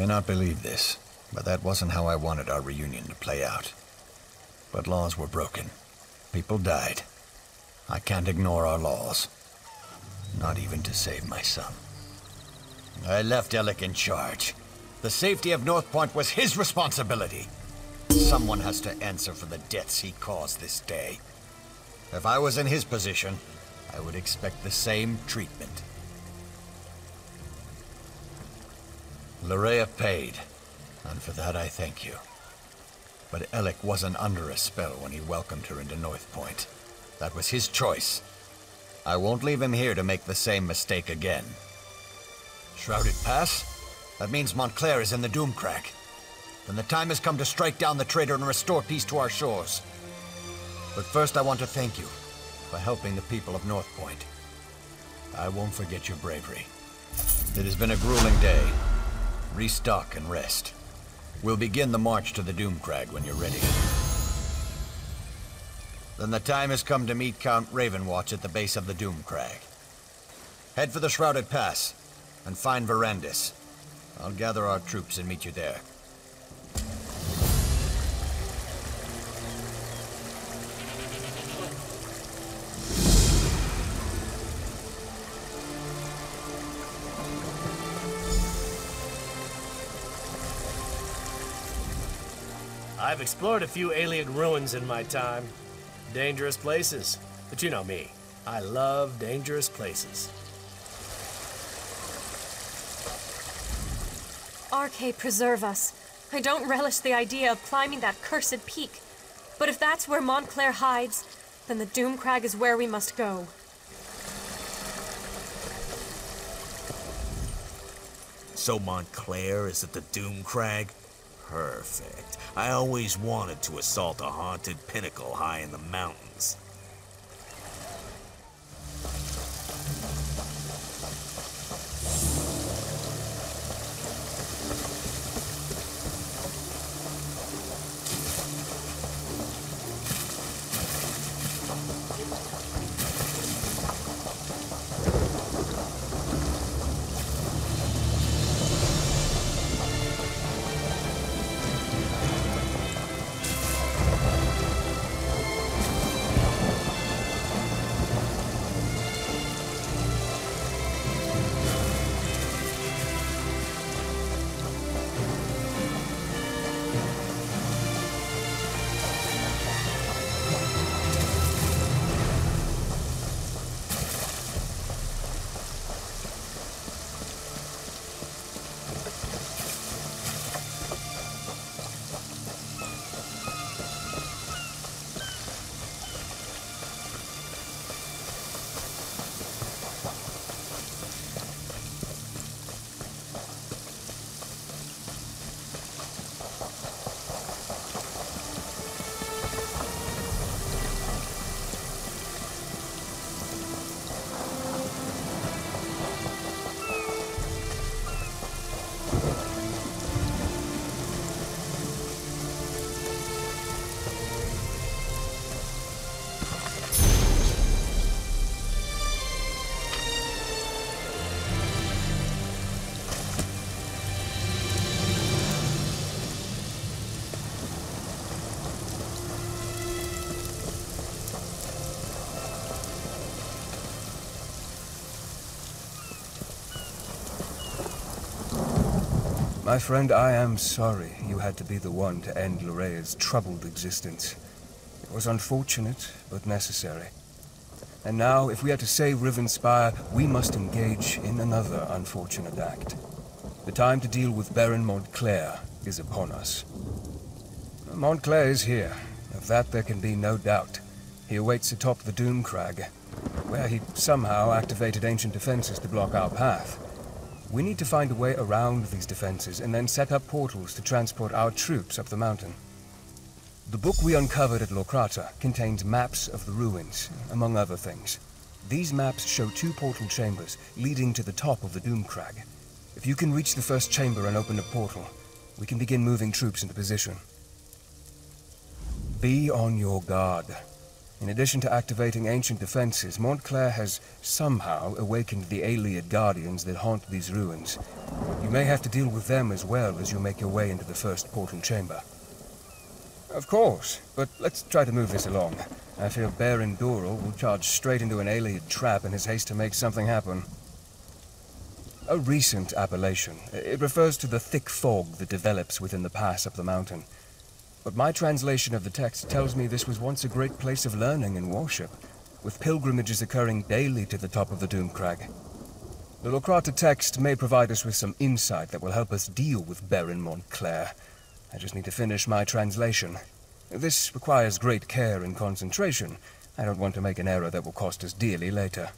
may not believe this, but that wasn't how I wanted our reunion to play out. But laws were broken. People died. I can't ignore our laws. Not even to save my son. I left Ellic in charge. The safety of Northpoint was his responsibility. Someone has to answer for the deaths he caused this day. If I was in his position, I would expect the same treatment. Lleraya paid, and for that I thank you. But Ellic wasn't under a spell when he welcomed her into Northpoint. That was his choice. I won't leave him here to make the same mistake again. Shrouded Pass? That means Montclair is in the Doomcrag. Then the time has come to strike down the traitor and restore peace to our shores. But first I want to thank you for helping the people of Northpoint. I won't forget your bravery. It has been a grueling day. Restock and rest. We'll begin the march to the Doomcrag when you're ready. Then the time has come to meet Count Ravenwatch at the base of the Doomcrag. Head for the Shrouded Pass, and find Verandis. I'll gather our troops and meet you there. I've explored a few alien ruins in my time. Dangerous places. But you know me. I love dangerous places. Arkay, preserve us. I don't relish the idea of climbing that cursed peak. But if that's where Montclair hides, then the Doomcrag is where we must go. So Montclair is at the Doomcrag? Perfect. I always wanted to assault a haunted pinnacle high in the mountains. My friend, I am sorry you had to be the one to end Lleraya's troubled existence. It was unfortunate, but necessary. And now, if we are to save Rivenspire, we must engage in another unfortunate act. The time to deal with Baron Montclair is upon us. Montclair is here. Of that there can be no doubt. He awaits atop the Doomcrag, where he somehow activated ancient defenses to block our path. We need to find a way around these defenses and then set up portals to transport our troops up the mountain. The book we uncovered at Lorkrata contains maps of the ruins, among other things. These maps show two portal chambers leading to the top of the Doomcrag. If you can reach the first chamber and open a portal, we can begin moving troops into position. Be on your guard. In addition to activating ancient defenses, Montclair has somehow awakened the Ayleid guardians that haunt these ruins. You may have to deal with them as well as you make your way into the first portal chamber. Of course, but let's try to move this along. I fear Baron Dorell will charge straight into an Ayleid trap in his haste to make something happen. A recent appellation. It refers to the thick fog that develops within the pass up the mountain. But my translation of the text tells me this was once a great place of learning and worship, with pilgrimages occurring daily to the top of the Doomcrag. The Lorkrata text may provide us with some insight that will help us deal with Baron Montclair. I just need to finish my translation. This requires great care and concentration. I don't want to make an error that will cost us dearly later.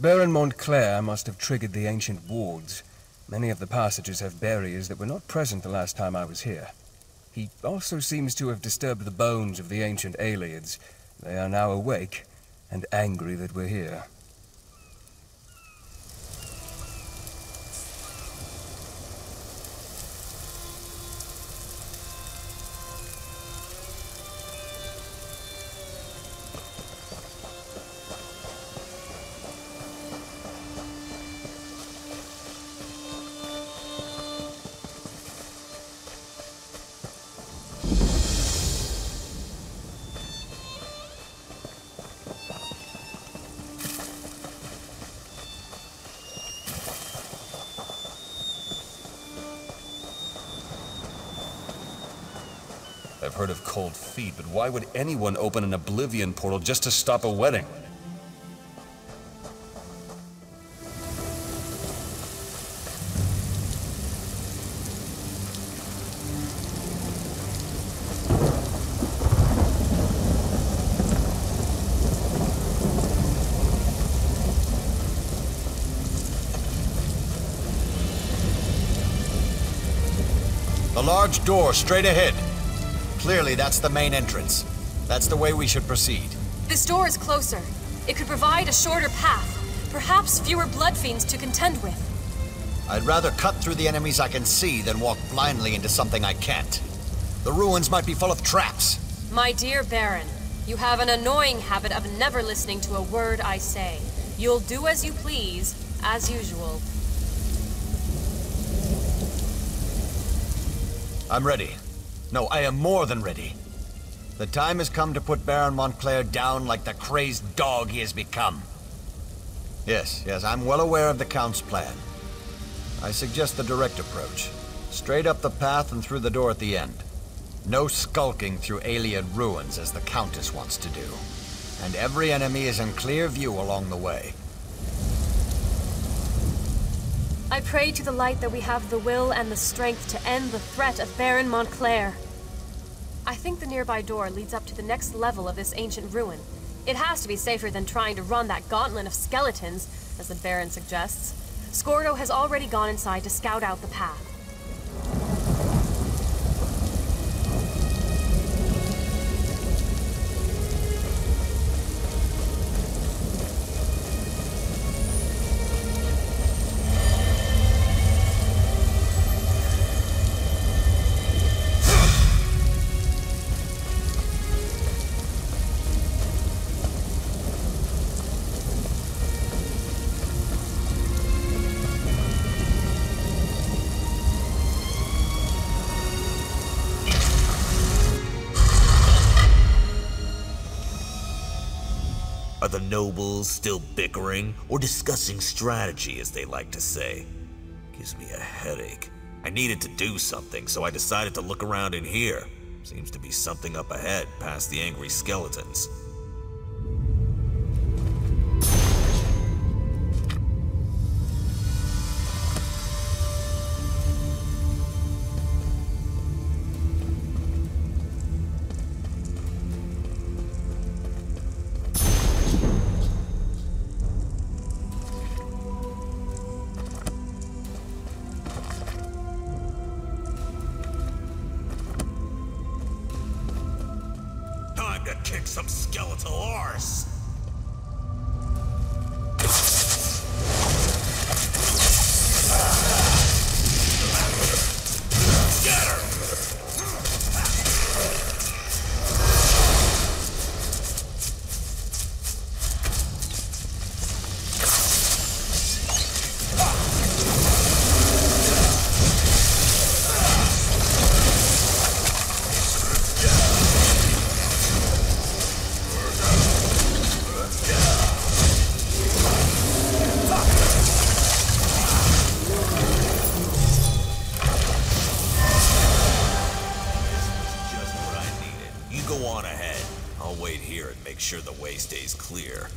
Baron Montclair must have triggered the ancient wards. Many of the passages have barriers that were not present the last time I was here. He also seems to have disturbed the bones of the ancient Ayleids. They are now awake and angry that we're here. Heard of cold feet, but why would anyone open an Oblivion portal just to stop a wedding? Large door straight ahead. Clearly, that's the main entrance. That's the way we should proceed. This door is closer. It could provide a shorter path, perhaps fewer blood fiends to contend with. I'd rather cut through the enemies I can see than walk blindly into something I can't. The ruins might be full of traps. My dear Baron, you have an annoying habit of never listening to a word I say. You'll do as you please, as usual. I'm ready. No, I am more than ready. The time has come to put Baron Montclair down like the crazed dog he has become. Yes, yes, I'm well aware of the Count's plan. I suggest the direct approach. Straight up the path and through the door at the end. No skulking through alien ruins as the Countess wants to do. And every enemy is in clear view along the way. I pray to the light that we have the will and the strength to end the threat of Baron Montclair. I think the nearby door leads up to the next level of this ancient ruin. It has to be safer than trying to run that gauntlet of skeletons, as the Baron suggests. Skordo has already gone inside to scout out the path. Are the nobles still bickering or discussing strategy, as they like to say? Gives me a headache. I needed to do something, so I decided to look around in here. Seems to be something up ahead, past the angry skeletons. Some skeletal arse! go on ahead. I'll wait here and make sure the way stays clear.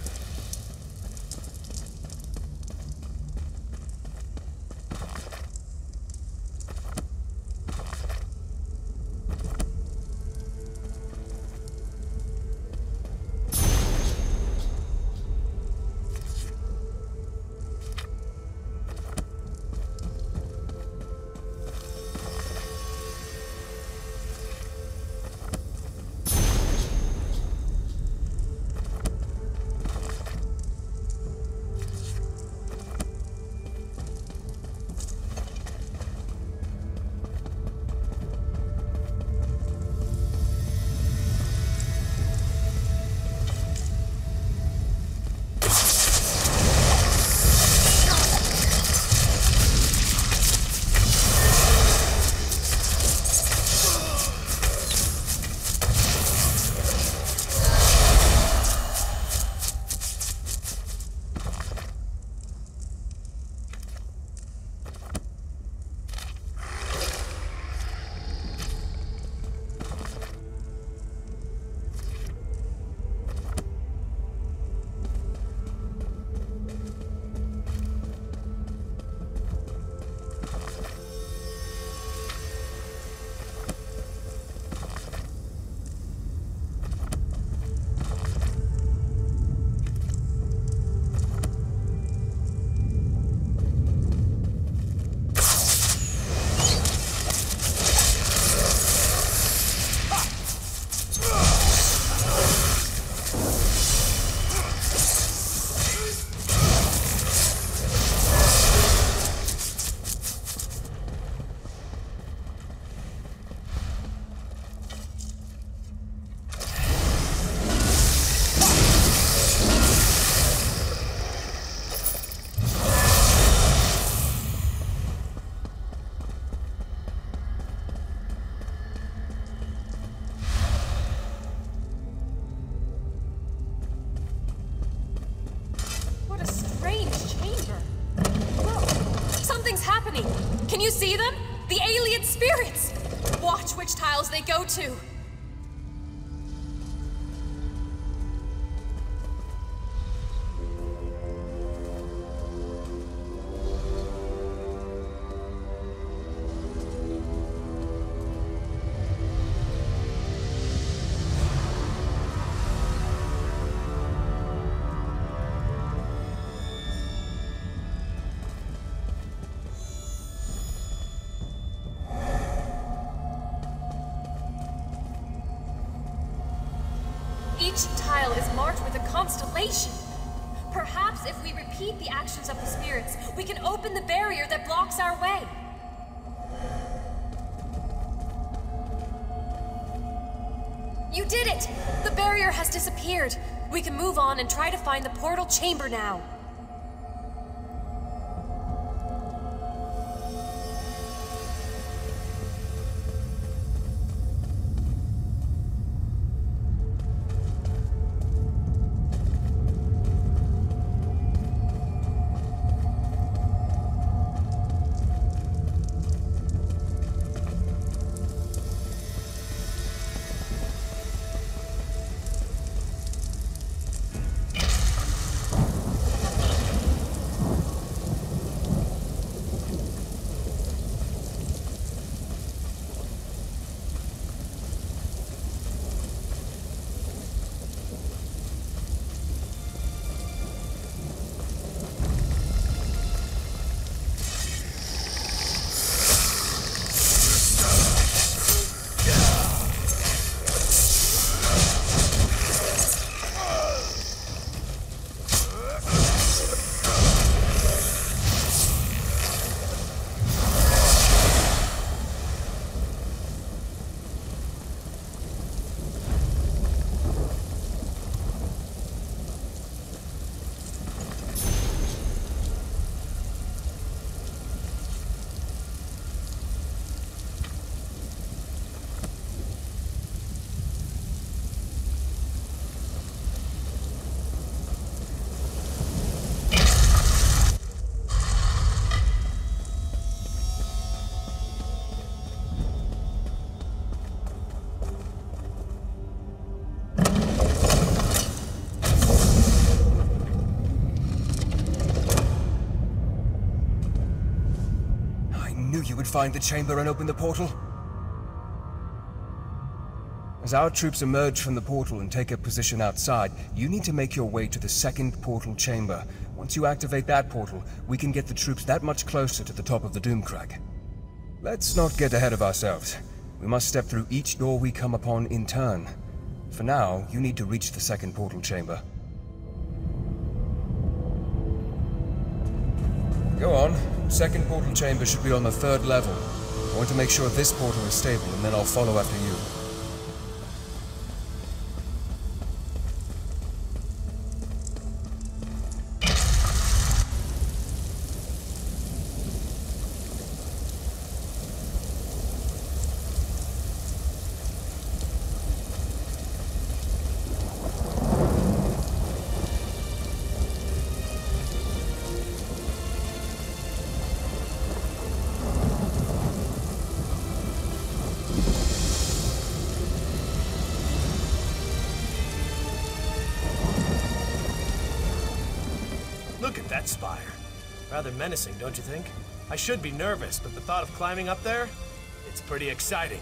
Is marked with a constellation. Perhaps if we repeat the actions of the spirits, we can open the barrier that blocks our way. You did it! The barrier has disappeared. We can move on and try to find the portal chamber now. Would find the chamber and open the portal. As our troops emerge from the portal and take a position outside, you need to make your way to the second portal chamber. Once you activate that portal, we can get the troops that much closer to the top of the Doomcrag. Let's not get ahead of ourselves. We must step through each door we come upon in turn. For now, you need to reach the second portal chamber. Go on. Second portal chamber should be on the third level. I want to make sure this portal is stable, and then I'll follow after you. That spire. Rather menacing, don't you think? I should be nervous, but the thought of climbing up there? It's pretty exciting.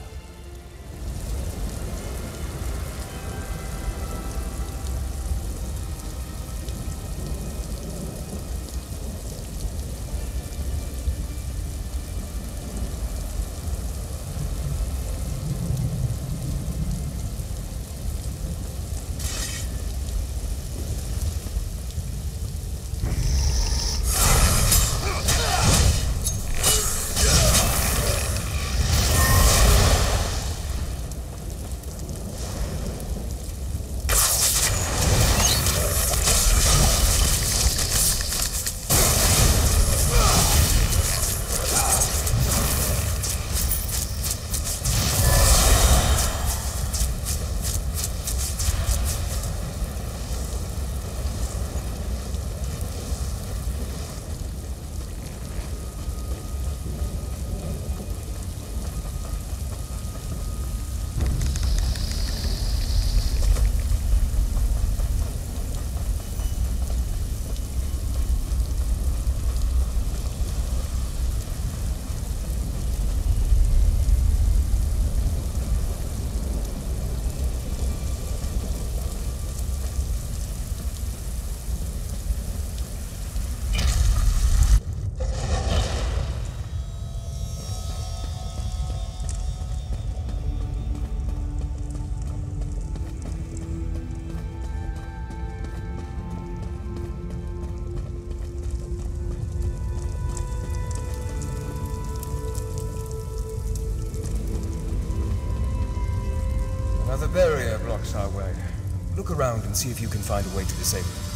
Around and see if you can find a way to disable it.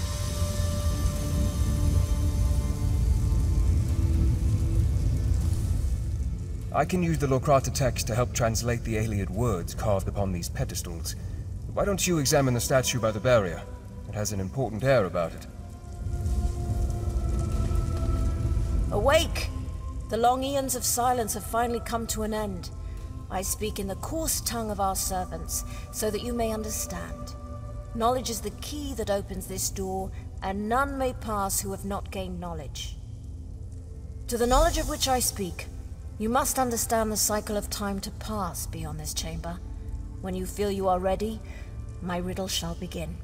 I can use the Lorkrata text to help translate the Ayleid words carved upon these pedestals. Why don't you examine the statue by the barrier? It has an important air about it. Awake! The long eons of silence have finally come to an end. I speak in the coarse tongue of our servants, so that you may understand. Knowledge is the key that opens this door, and none may pass who have not gained knowledge. To the knowledge of which I speak, you must understand the cycle of time to pass beyond this chamber. When you feel you are ready, my riddle shall begin.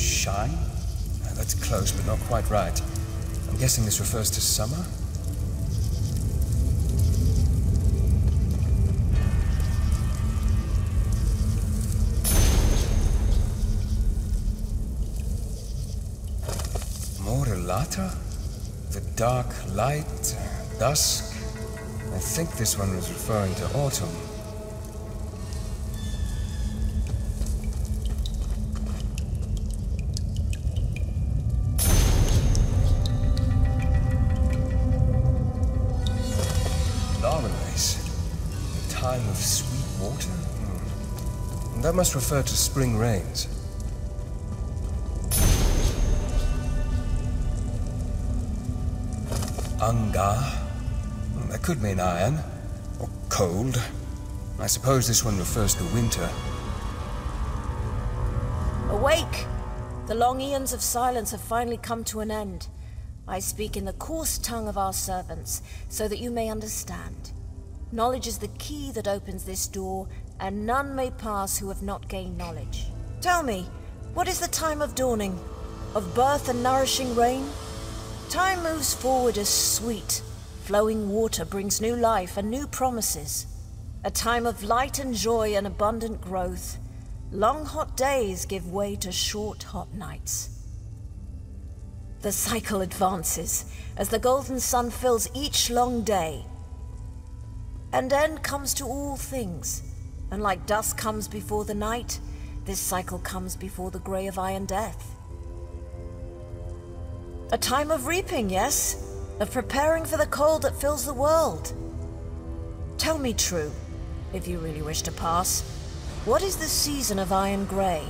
Ah, that's close, but not quite right. I'm guessing this refers to summer? Morilatta? The dark light, dusk? I think this one was referring to autumn. That must refer to spring rains. Anga. Hmm, That could mean iron. Or cold. I suppose this one refers to winter. Awake! The long eons of silence have finally come to an end. I speak in the coarse tongue of our servants, so that you may understand. Knowledge is the key that opens this door, and none may pass who have not gained knowledge. Tell me, what is the time of dawning? Of birth and nourishing rain? Time moves forward as sweet. Flowing water brings new life and new promises. A time of light and joy and abundant growth. Long hot days give way to short hot nights. The cycle advances as the golden sun fills each long day. And end comes to all things, and like dusk comes before the night, this cycle comes before the grey of iron death. A time of reaping, yes? Of preparing for the cold that fills the world. Tell me true, if you really wish to pass. What is the season of iron grey?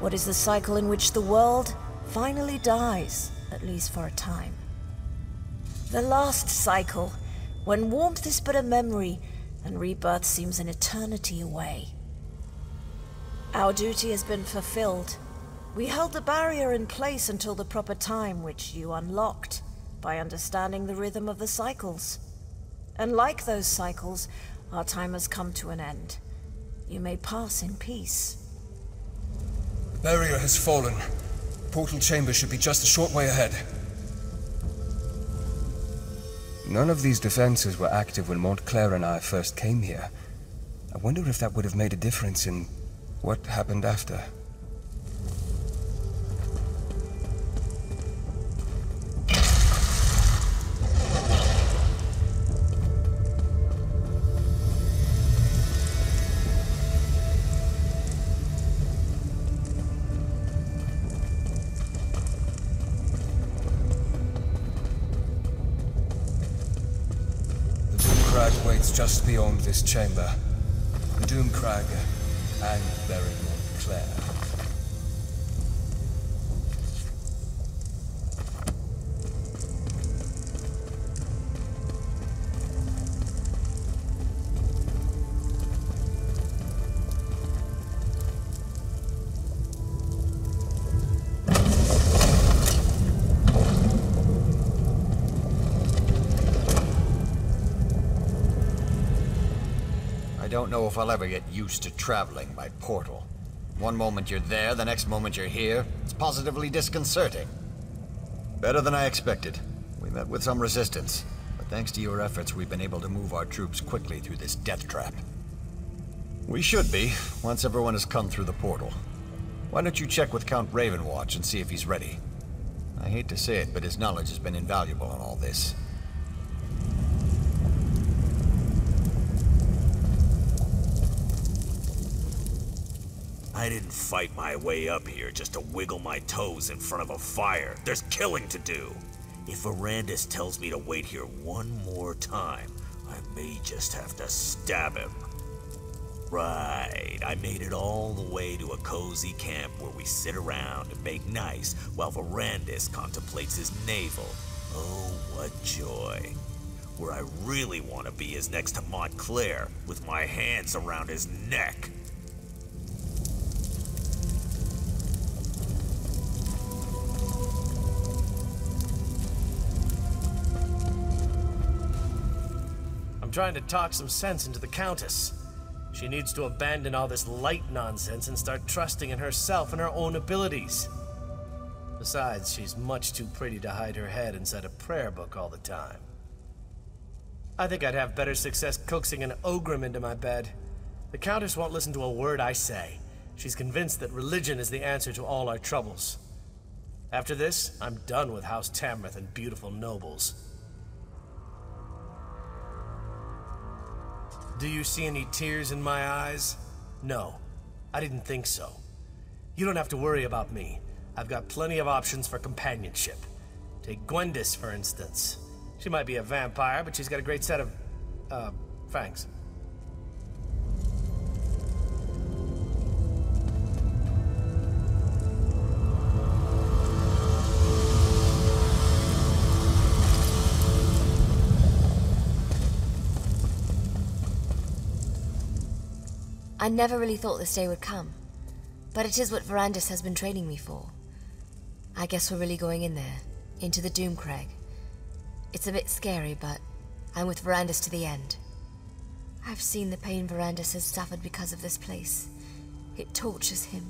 What is the cycle in which the world finally dies, at least for a time? The last cycle, when warmth is but a memory and rebirth seems an eternity away. Our duty has been fulfilled. We held the barrier in place until the proper time, which you unlocked by understanding the rhythm of the cycles. And like those cycles, our time has come to an end. You may pass in peace. The barrier has fallen. The Portal chamber should be just a short way ahead. None of these defenses were active when Montclair and I first came here. I wonder if that would have made a difference in what happened after. Just beyond this chamber. The Doomcrag and Baron Montclair. Don't know if I'll ever get used to traveling by portal. One moment you're there, the next moment you're here. It's positively disconcerting. Better than I expected. We met with some resistance, but thanks to your efforts, we've been able to move our troops quickly through this death trap. We should be, once everyone has come through the portal. Why don't you check with Count Ravenwatch and see if he's ready? I hate to say it, but his knowledge has been invaluable in all this. I didn't fight my way up here just to wiggle my toes in front of a fire. There's killing to do. If Verandis tells me to wait here one more time, I may just have to stab him. Right, I made it all the way to a cozy camp where we sit around and make nice while Verandis contemplates his navel. Oh, what joy. Where I really want to be is next to Montclair, with my hands around his neck. Trying to talk some sense into the Countess. She needs to abandon all this light nonsense and start trusting in herself and her own abilities. Besides, she's much too pretty to hide her head inside a prayer book all the time. I think I'd have better success coaxing an Ogrim into my bed. The Countess won't listen to a word I say. She's convinced that religion is the answer to all our troubles. After this, I'm done with House Tamrith and beautiful nobles. Do you see any tears in my eyes? No, I didn't think so. You don't have to worry about me. I've got plenty of options for companionship. Take Gwendis, for instance. She might be a vampire, but she's got a great set of, uh, fangs. I never really thought this day would come. But it is what Verandis has been training me for. I guess we're really going in there, into the Doomcrag. It's a bit scary, but I'm with Verandis to the end. I've seen the pain Verandis has suffered because of this place. It tortures him.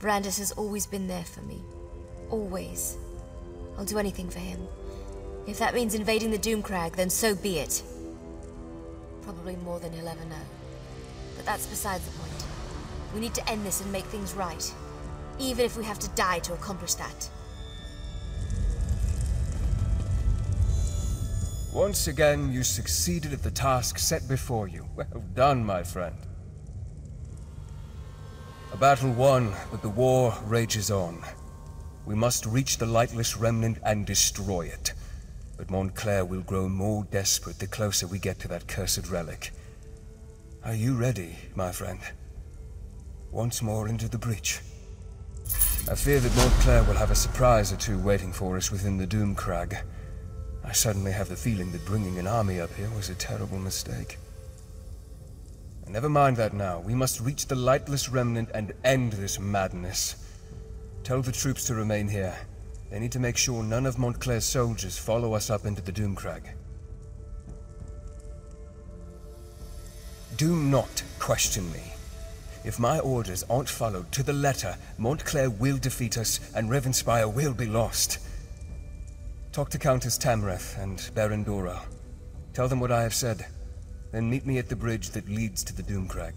Verandis has always been there for me. Always. I'll do anything for him. If that means invading the Doomcrag, then so be it. Probably more than he'll ever know. That's beside the point. We need to end this and make things right. Even if we have to die to accomplish that. Once again, you succeeded at the task set before you. Well done, my friend. A battle won, but the war rages on. We must reach the Lightless Remnant and destroy it. But Montclair will grow more desperate the closer we get to that cursed relic. Are you ready, my friend? Once more into the breach. I fear that Montclair will have a surprise or two waiting for us within the Doomcrag. I suddenly have the feeling that bringing an army up here was a terrible mistake. Never mind that now. We must reach the Lightless Remnant and end this madness. Tell the troops to remain here. They need to make sure none of Montclair's soldiers follow us up into the Doomcrag. Do not question me. If my orders aren't followed to the letter, Montclair will defeat us and Rivenspire will be lost. Talk to Countess Tamrith and Baron Dorell. Tell them what I have said. Then meet me at the bridge that leads to the Doomcrag.